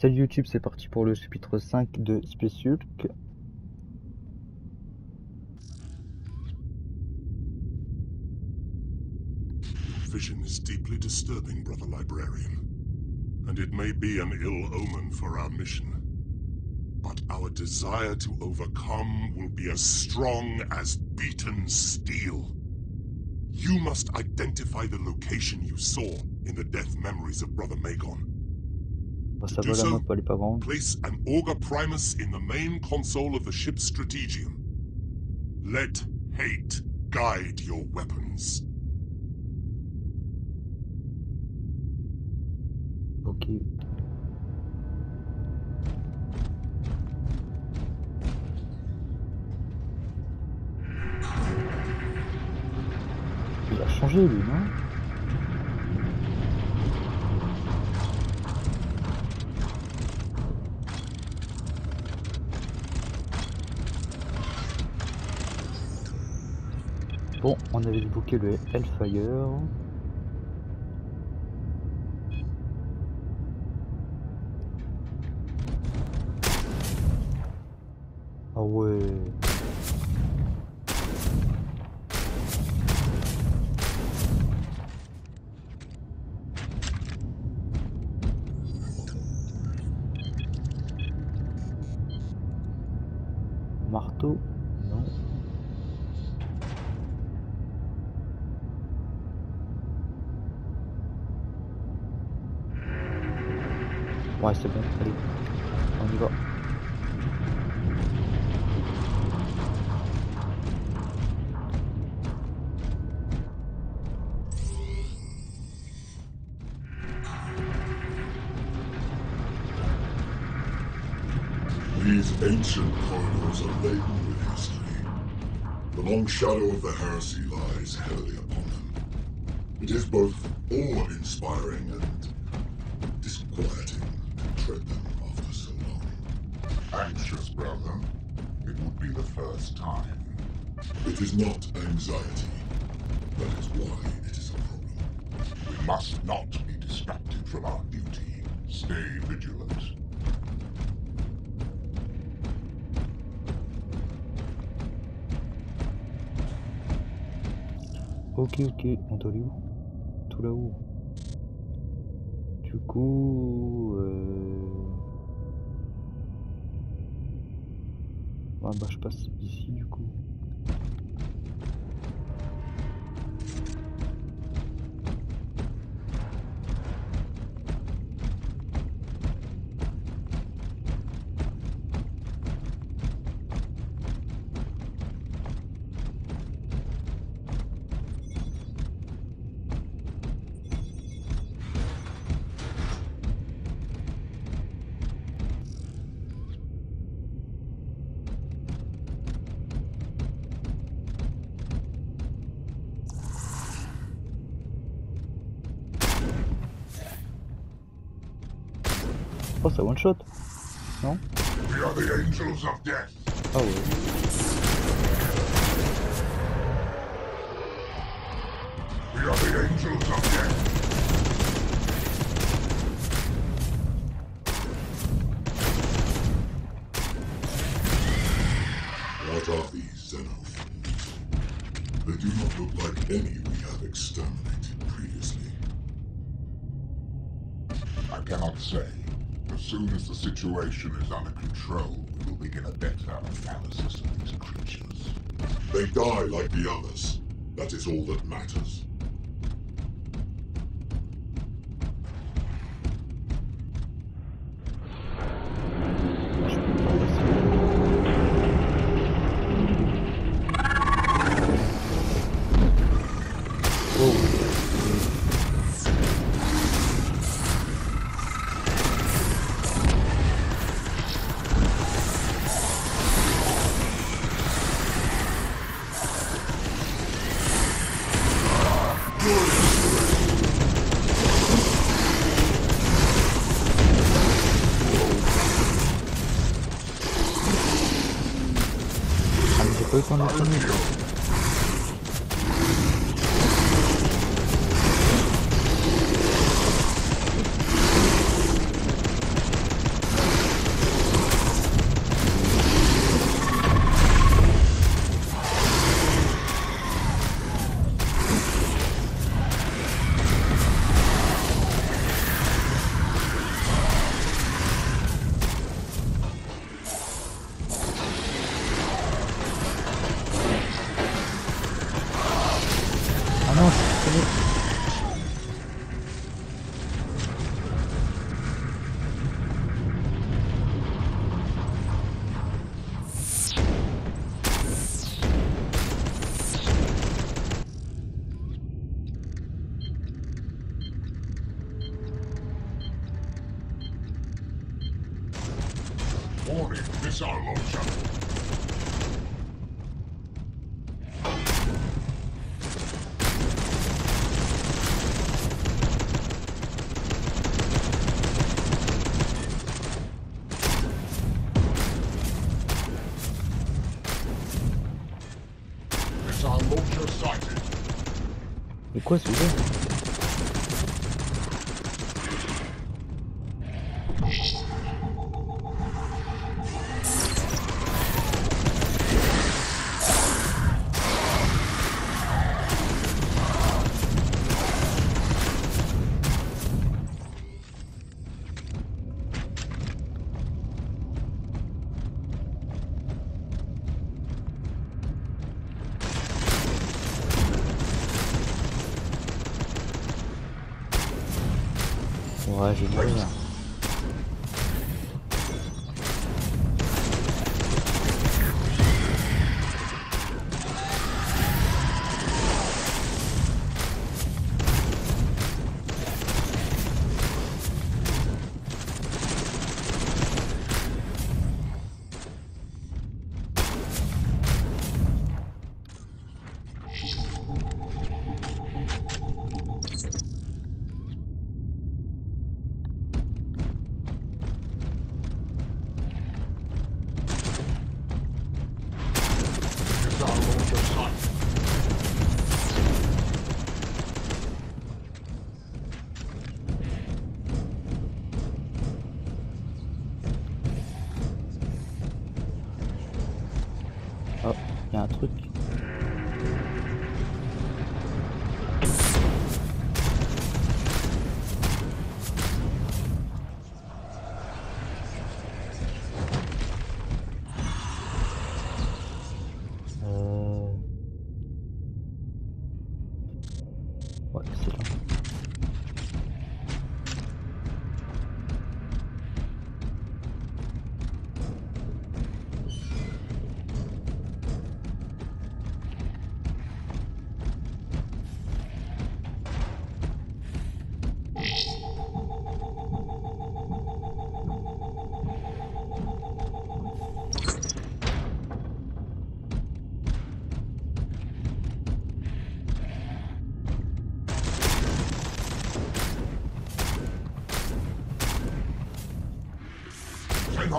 Salut YouTube, c'est parti pour le chapitre 5 de Space vision is deeply disturbing, Brother Librarian. And it may be an ill omen for our mission. But our desire to overcome will be as strong as beaten steel. You must identify the location you saw in the death memories of Brother Magon. Bah, ça Do va la so. map, elle est pas grande. Place an Auger Primus in the main console of the ship's strategium. Let hate guide your weapons. Ok. Il a changé lui, non Bon, on avait débloqué le Hellfire. Ah ouais. These ancient corridors are laden with history. The long shadow of the heresy lies heavily upon them. It is both awe-inspiring and disquieting to tread them after so long. Anxious, brother. It would be the first time. It is not anxiety. That is why it is a problem. We must not be distracted from our duty. Ok, ok, on aller où? Tout là-haut. Du coup... Ah bah je passe ici du coup. Oh ça one shot No? We are the angels of death. Ah ouais. We are the angels of death. What are these xenophiles? They do not look like any we have exterminated previously. I cannot say. As soon as the situation is under control, we will begin a better analysis of these creatures. They die like the others. That is all that matters. 快随便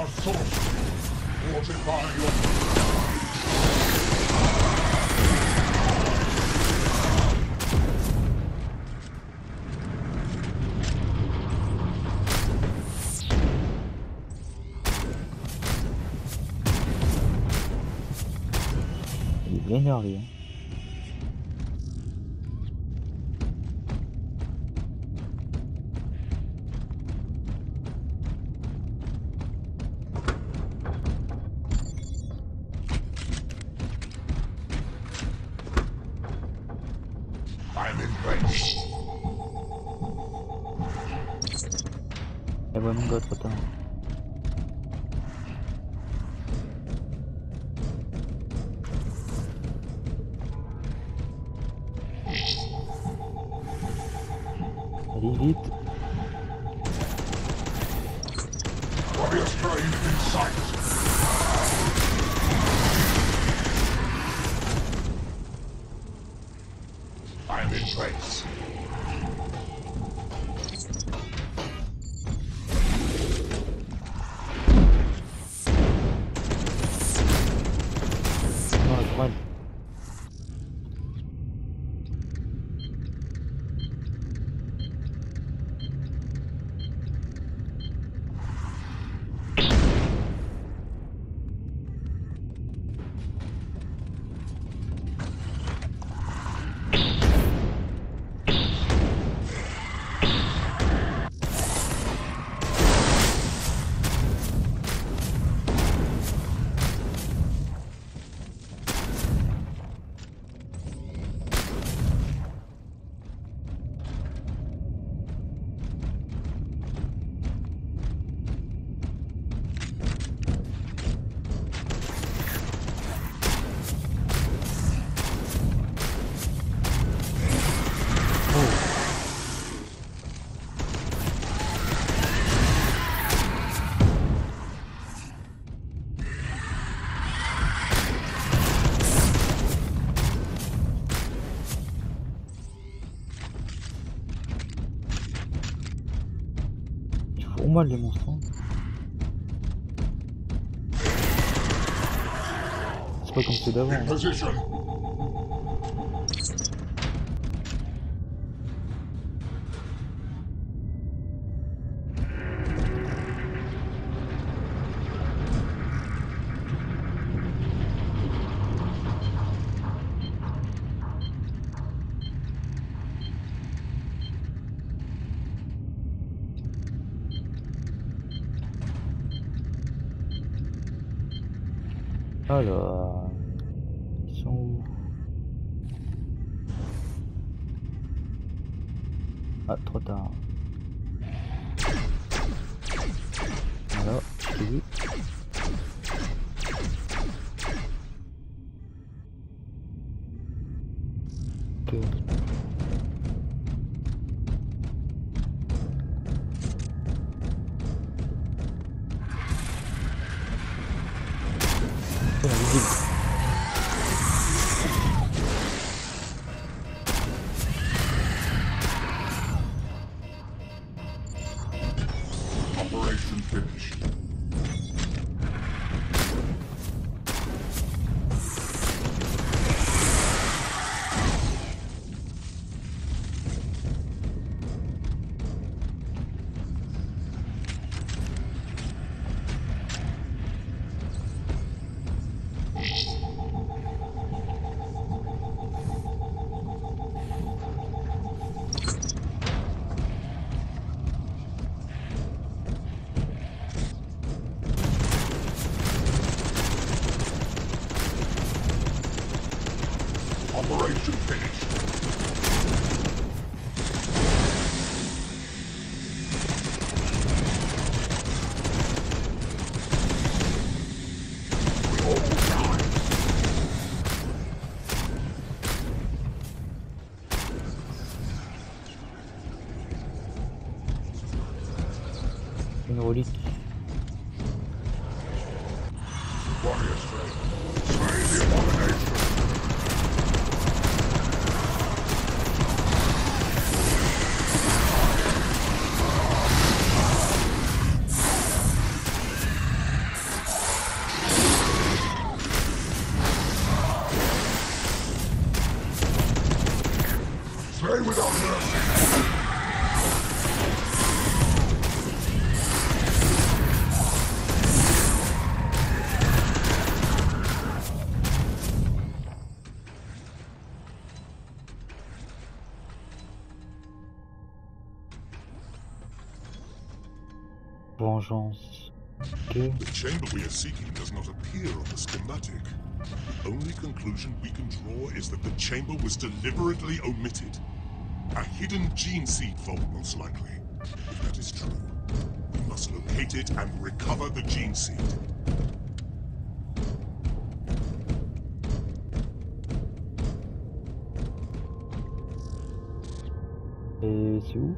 our source. Fortify your... Bien. Les monstres. hein. C'est pas comme ceux d'avant. Ah, trop tard. Voilà, Slay without mercy. Vengeance. Ok. The chamber we are seeking does not appear on the schematic. The only conclusion we can draw is that the chamber was deliberately omitted. A hidden gene seed vault, most likely. If that is true, we must locate it and recover the gene seed. Et c'est où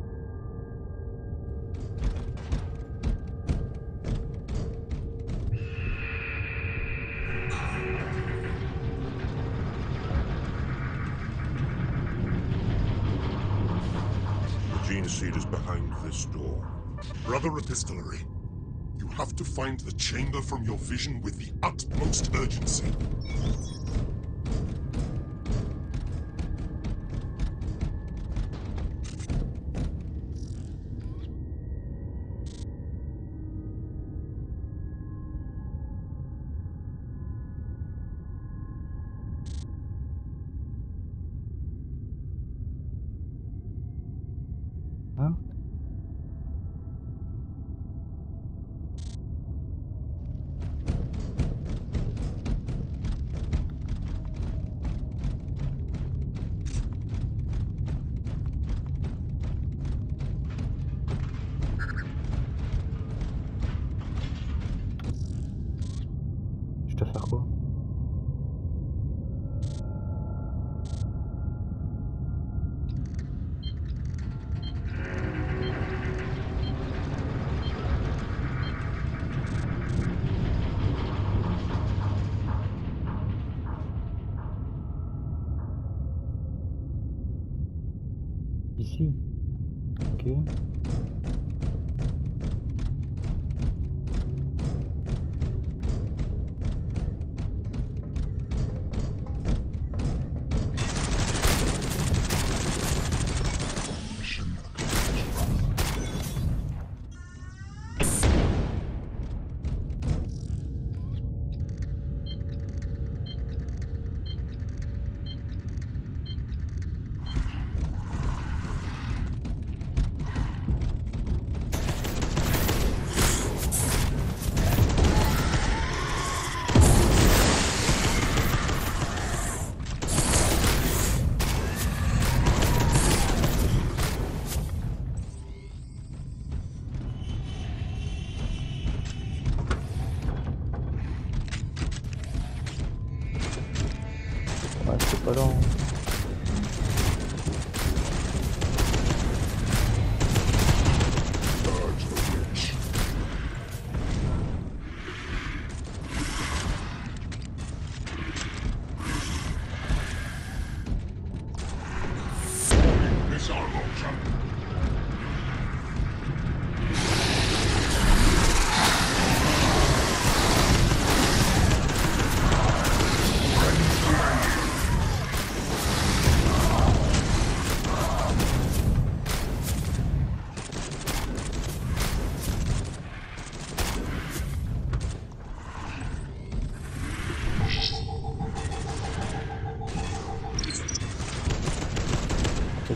Gene seed is behind this door. Brother Epistolary, you have to find the chamber from your vision with the utmost urgency.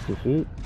50 feet.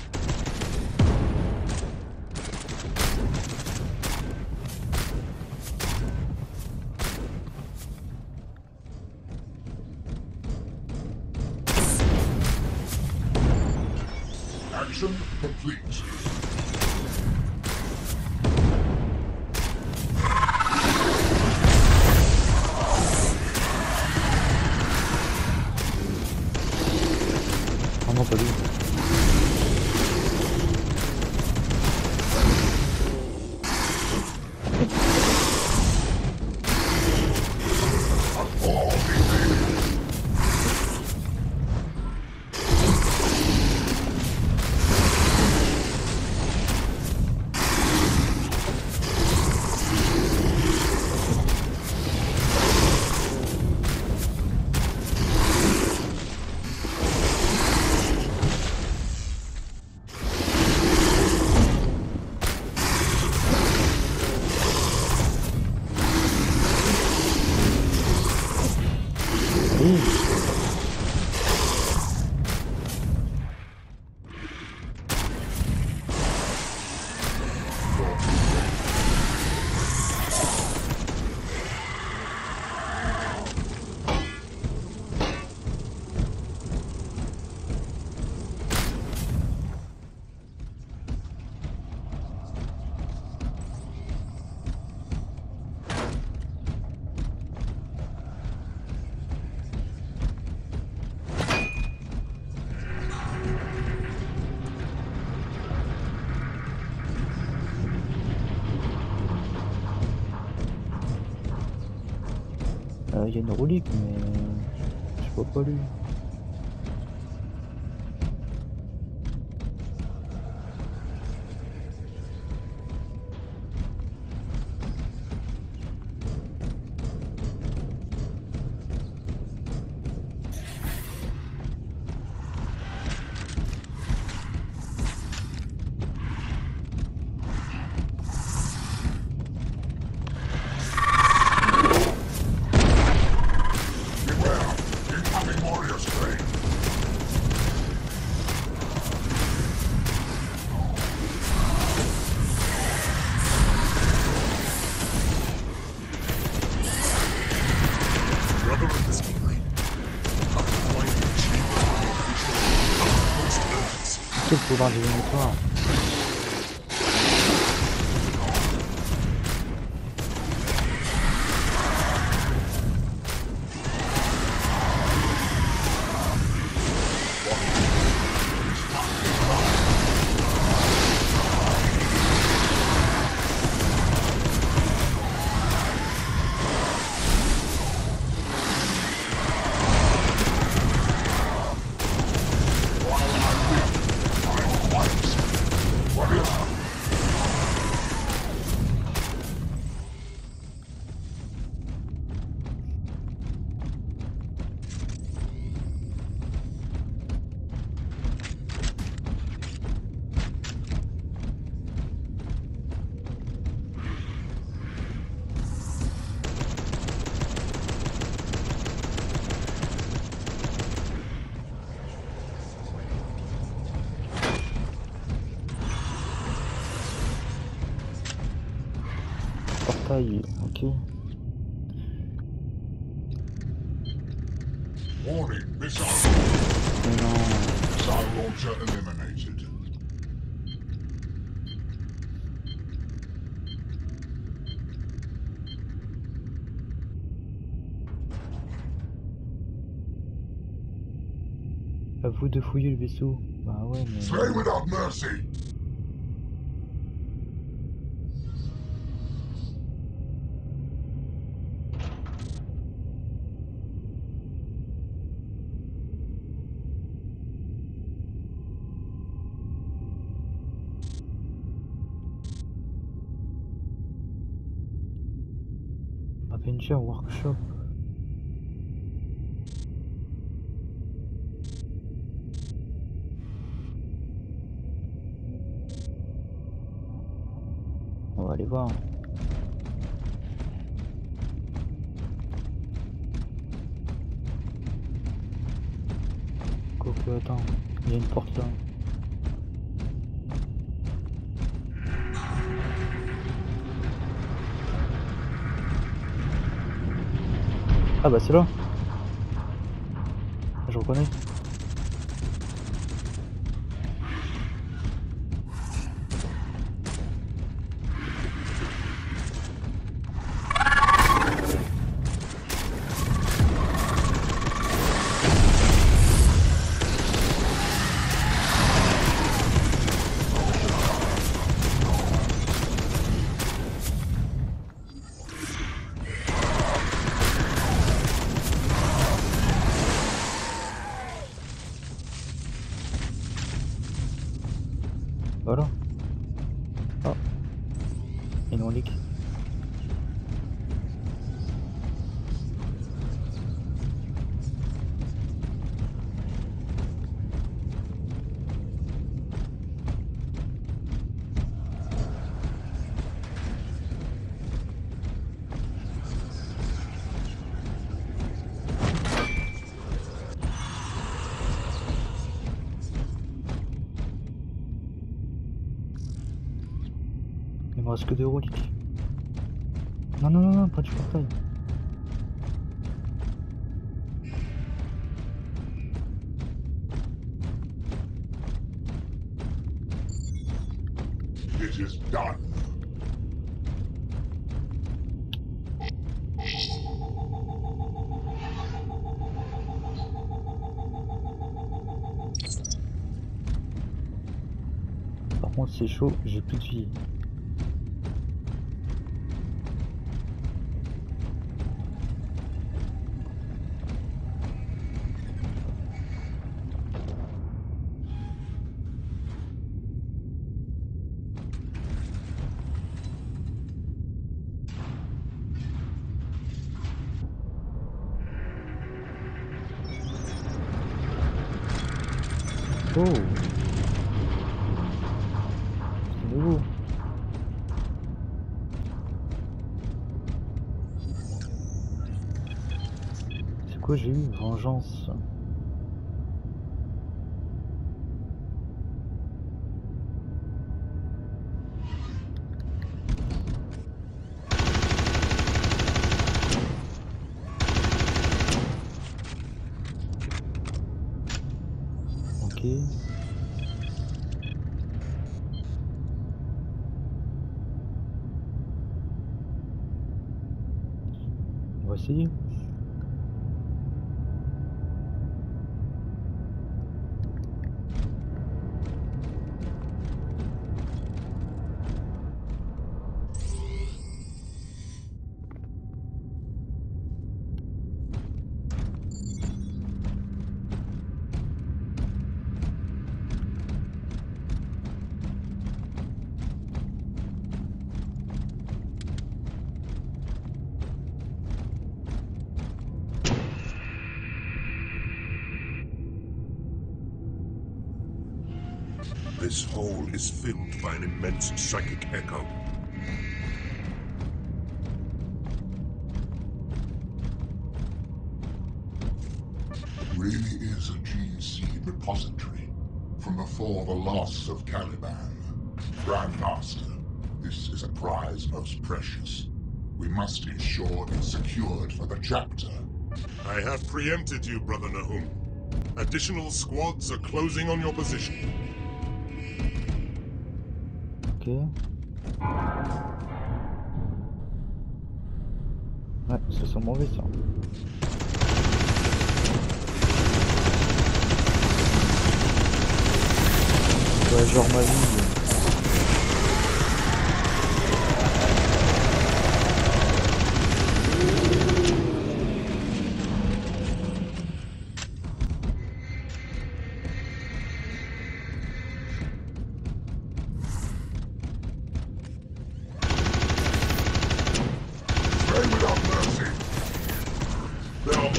Il y a une relique, mais je vois pas lui. bardziej, nie wytrzymałem. Portail, ok. Warning, missile. Mais non. Missile launcher eliminated. vous de fouiller le vaisseau. Bah ouais, mais. Slay without mercy! Va aller voir. Quoique, attends, il y a une porte là. Ah bah c'est là. Je reconnais. toro. Oh. En un que reliques. Non, non, non, non, pas du portail. It is done. Par contre, c'est chaud, j'ai plus de vie. J'ai eu Vengeance. Ok. By an immense psychic echo. really is a GC repository from before the loss of Caliban. Grandmaster, this is a prize most precious. We must ensure it's secured for the chapter. I have preempted you, Brother Nahum. Additional squads are closing on your position. Ouais, ça sent mauvais ça. Genre ma vie.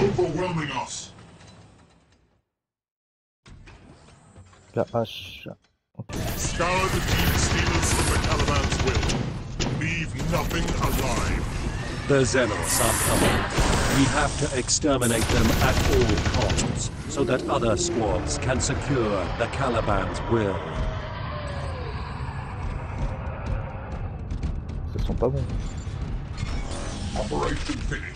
Overwhelming us. La hache. Scour the Genestealers from the Caliban's will. Leave nothing alive. The Xenos are coming. We have to exterminate them at all costs, so that other squads can secure the Caliban's will. Ça sent pas bon. Operation finished.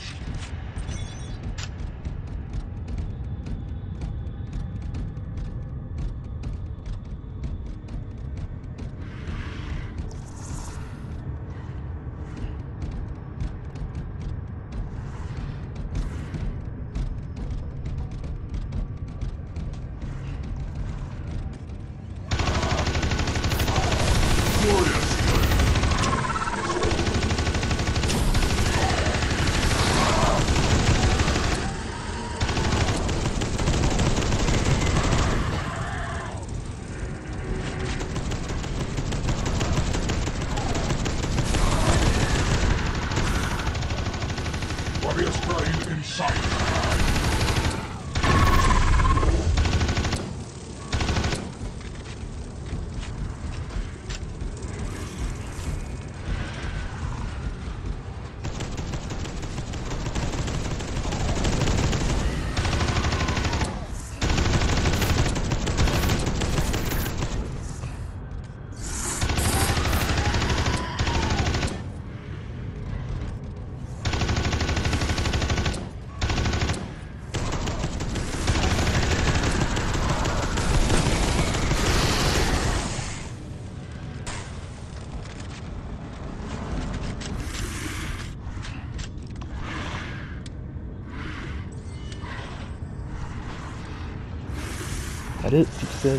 Allez, succès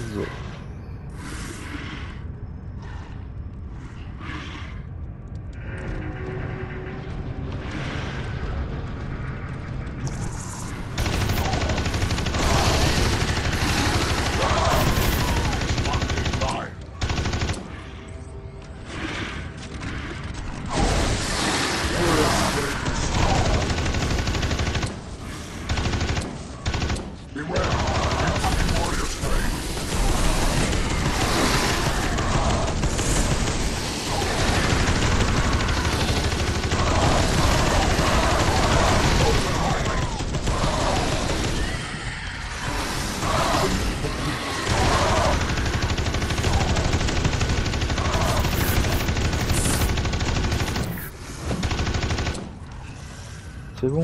C'est bon.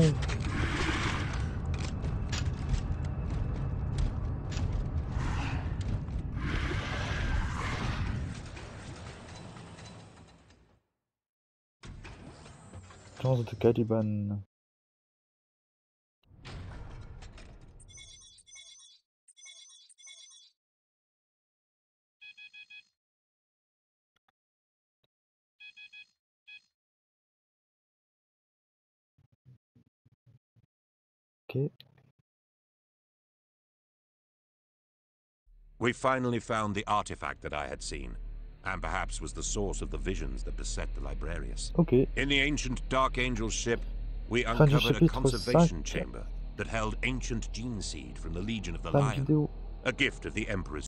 Chance de Caliban. We finally found the artifact that I had seen, and perhaps was the source of the visions that beset the Librarius. Ok. In the ancient Dark Angel ship, we uncovered a conservation chamber that held ancient gene seed from the Legion of the Lion, a gift of the Emperor's